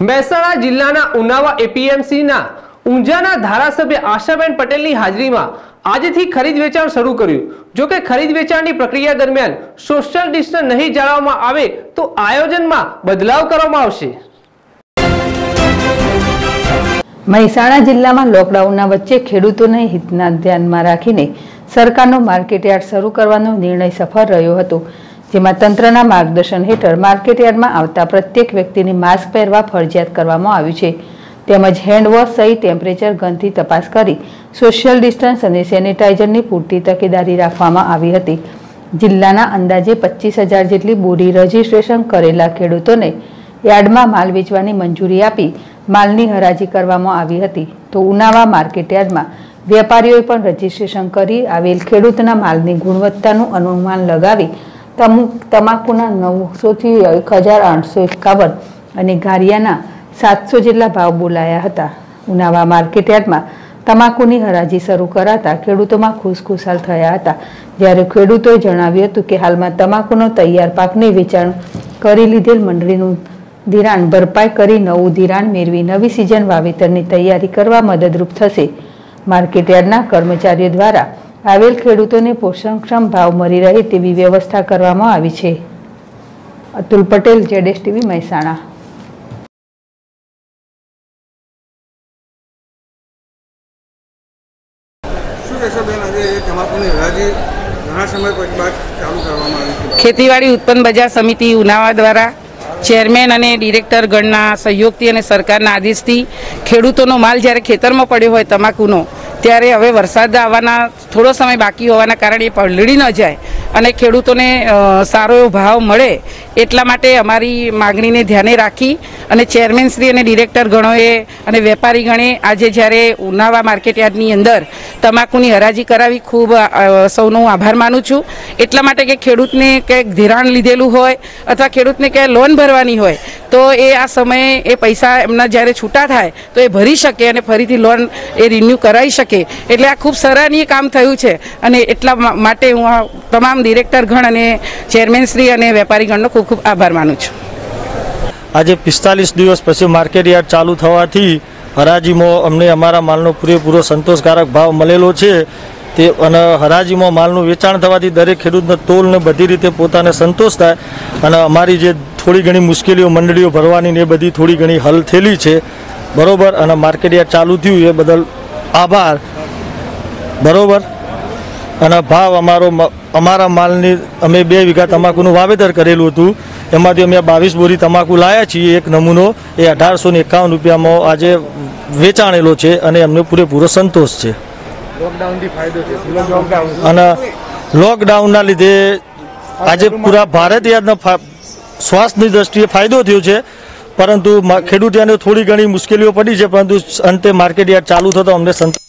મહેસાણા જિલ્લાના ઉનાવા એપીએમસીના ઊંઝાના ધારાસભ્ય આશાબેન પટેલની હાજરીમાં આજથી ખરીદ વેચાણ શરૂ કર્યું. જો કે ખરીદ વેચાણની પ્રક્રિયા દરમિયાન સોશિયલ ડિસ્ટન્સ નહીં જાળવવામાં આવે તો આયોજનમાં બદલાવ કરવામાં આવશે. મહેસાણા જિલ્લામાં લોકડાઉનના વચ્ચે ખેડૂતોને હિતના ધ્યાનમાં રાખીને સરકારનો માર્કેટયાર્ડ શરૂ કરવાનો નિર્ણય સફળ રહ્યો હતો. જેમાં તંત્રના માર્ગદર્શન હેઠળ માર્કેટયાર્ડમાં આવતા પ્રત્યેક વ્યક્તિને માસ્ક પહેરવા ફરજિયાત કરવામાં આવ્યું છે. તેમજ હેન્ડવોશ સહિત ટેમ્પરેચર ગનથી તપાસ કરી સોશિયલ ડિસ્ટન્સ અને સેનિટાઇઝરની પૂરતી તકેદારી રાખવામાં આવી હતી. જિલ્લાના અંદાજે પચીસ હજાર જેટલી બોરી રજીસ્ટ્રેશન કરેલા ખેડૂતોને યાર્ડમાં માલ વેચવાની મંજૂરી આપી માલની હરાજી કરવામાં આવી હતી. તો ઉનાવા માર્કેટયાર્ડમાં વેપારીઓએ પણ રજીસ્ટ્રેશન કરી આવેલ ખેડૂતના માલની ગુણવત્તાનું અનુમાન લગાવી તમાકુના નવસોથી એક હજાર આઠસો એકાવન અને ગારિયાના સાતસો જેટલા ભાવ બોલાયા હતા. ઉનાવા માર્કેટયાર્ડમાં તમાકુની હરાજી શરૂ કરાતા ખેડૂતોમાં ખુશખુશાલ થયા હતા. જ્યારે ખેડૂતોએ જણાવ્યું હતું કે હાલમાં તમાકુનો તૈયાર પાકને વેચાણ કરી લીધેલ મંડળીનું ધિરાણ ભરપાઈ કરી નવું ધિરાણ મેળવી નવી સિઝન વાવેતરની તૈયારી કરવા મદદરૂપ થશે. માર્કેટયાર્ડના કર્મચારીઓ દ્વારા આવેલ ખેડૂતોને પોષણક્ષમ ભાવ મળી રહે તેવી વ્યવસ્થા કરવામાં આવી છે. અતુલ પટેલ જેડેસ ટીવી મહેસાણા. ખેતીવાડી ઉત્પન્ન બજાર સમિતિ ઉનાવા દ્વારા ચેરમેન અને ડિરેક્ટર ગણના સહયોગથી અને સરકારના આદેશથી ખેડૂતોનો માલ જ્યારે ખેતરમાં પડ્યો હોય તમાકુનો ત્યારે હવે વરસાદ આવવાના થોડો સમય બાકી હોવાના કારણે એ પલળી ન જાય અને ખેડૂતોને સારો એવો ભાવ મળે એટલા માટે અમારી માગણીને ધ્યાને રાખી અને ચેરમેન શ્રી અને ડિરેક્ટર ગણોએ અને વેપારી ગણે આજે જ્યારે ઉનાવા માર્કેટયાર્ડની અંદર તમાકુની હરાજી કરાવી ખૂબ સૌનો હું આભાર માનું છું. એટલા માટે કે ખેડૂતને કંઈક ધિરાણ લીધેલું હોય અથવા ખેડૂતને ક્યાંય લોન ભરવાની હોય તો એ આ સમયે એ પૈસા એમના જ્યારે છૂટા થાય, તો એ ભરી શકે અને ફરીથી લોન એ રિન્યૂ કરાવી શકે. એટલે આ ખૂબ સરાહનીય કામ થયું છે. અને એટલા માટે હું આ તમામ ડિરેક્ટર ગણ અને ચેરમેન શ્રી અને વેપારી ગણનો ખૂબ ખૂબ આભાર માનું છું. આજે પિસ્તાલીસ દિવસ પછી માર્કેટ ચાલુ થવાથી હરાજીમાં અમને અમારા માલનો પૂરેપૂરો સંતોષકારક ભાવ મળેલો છે. તે અને હરાજીમાં માલનું વેચાણ થવાથી દરેક ખેડૂતને તોલને બધી રીતે પોતાને સંતોષ થાય. અને અમારી જે થોડી ઘણી મુશ્કેલીઓ મંડળીઓ ભરવાની ને એ બધી થોડી ઘણી હલ થયેલી છે. બરોબર? અને માર્કેટ યાર્ડ ચાલુ થયું એ બદલ આભાર. બરોબર? અને ભાવ અમારો અમારા માલની અમે બે વીઘા તમાકુનું વાવેતર કરેલું હતું. એમાંથી અમે બાવીસ બોરી તમાકુ લાયા છીએ એક નમૂનો. એ અઢારસો ને એકાવન રૂપિયામાં આજે વેચાણેલો છે અને અમને પૂરેપૂરો સંતોષ છે. અને લોકડાઉનના લીધે આજે પૂરા ભારત યાદના સ્વાસ્થ્યની દ્રષ્ટિએ ફાયદો થયો છે, પરંતુ ખેડૂતોને થોડી ઘણી મુશ્કેલીઓ પડી છે, પરંતુ અંતે માર્કેટ યાર્ડ ચાલુ થતો અમને સંતોષ